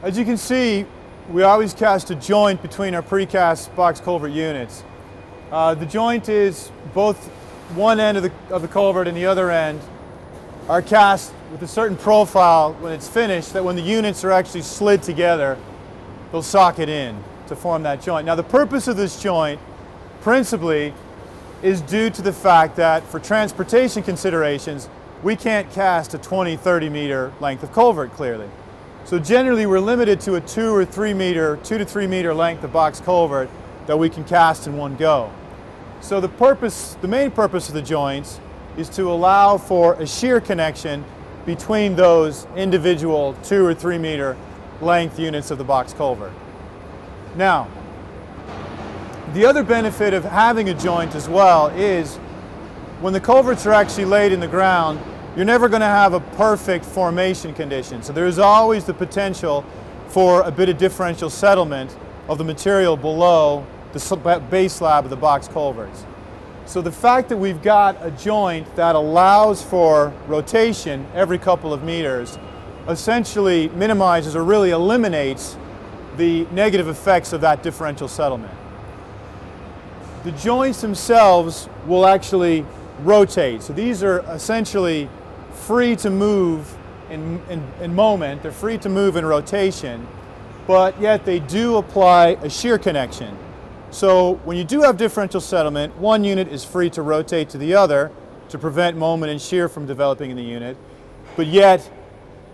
As you can see, we always cast a joint between our precast box culvert units. Uh, the joint is both one end of the, of the culvert and the other end are cast with a certain profile when it's finished that when the units are actually slid together, they'll socket in to form that joint. Now the purpose of this joint principally is due to the fact that for transportation considerations, we can't cast a 20, 30 meter length of culvert clearly. So generally we're limited to a two or three meter, two to three meter length of box culvert that we can cast in one go. So the purpose, the main purpose of the joints is to allow for a shear connection between those individual two or three meter length units of the box culvert. Now, the other benefit of having a joint as well is when the culverts are actually laid in the ground, you're never going to have a perfect formation condition. So there's always the potential for a bit of differential settlement of the material below the base slab of the box culverts. So the fact that we've got a joint that allows for rotation every couple of meters essentially minimizes or really eliminates the negative effects of that differential settlement. The joints themselves will actually rotate. So these are essentially free to move in, in, in, moment, they're free to move in rotation, but yet they do apply a shear connection. So when you do have differential settlement, one unit is free to rotate to the other to prevent moment and shear from developing in the unit, but yet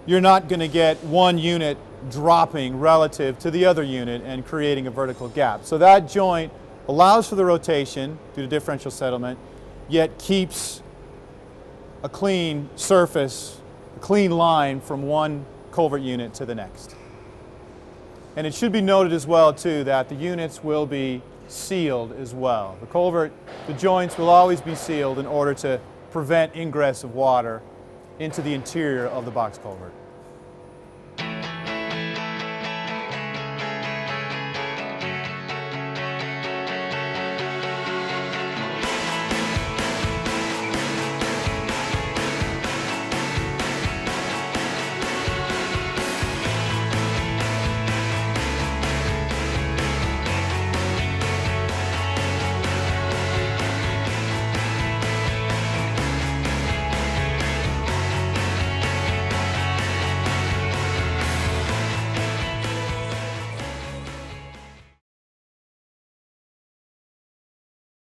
you're not going to get one unit dropping relative to the other unit and creating a vertical gap. So that joint allows for the rotation due to differential settlement, yet keeps a clean surface, a clean line from one culvert unit to the next. And it should be noted as well too that the units will be sealed as well. The culvert, the joints will always be sealed in order to prevent ingress of water into the interior of the box culvert.